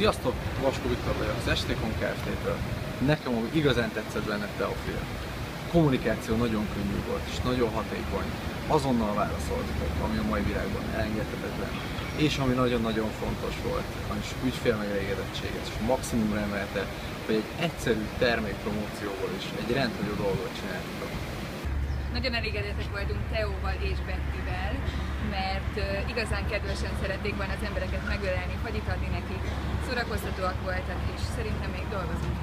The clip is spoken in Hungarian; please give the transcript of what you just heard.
Sziasztok, Vaskó Viktor vagyok az STCOM Kft-től. Nekem igazán tetszett benne Teofil. Kommunikáció nagyon könnyű volt, és nagyon hatékony. Azonnal válaszoltatok, ami a mai világban elengedhetetlen. És ami nagyon-nagyon fontos volt, és ügyfél megelégedettséget, és maximumra emelte, hogy egy egyszerű termékpromócióból is egy rendhagyó dolgot csináltatok. Nagyon elégedettek voltunk Teóval és Bettivel, mert igazán kedvesen szerették volna az embereket megölelni, fagyit adni nekik, szórakoztatóak voltak, és szerintem még dolgozunk.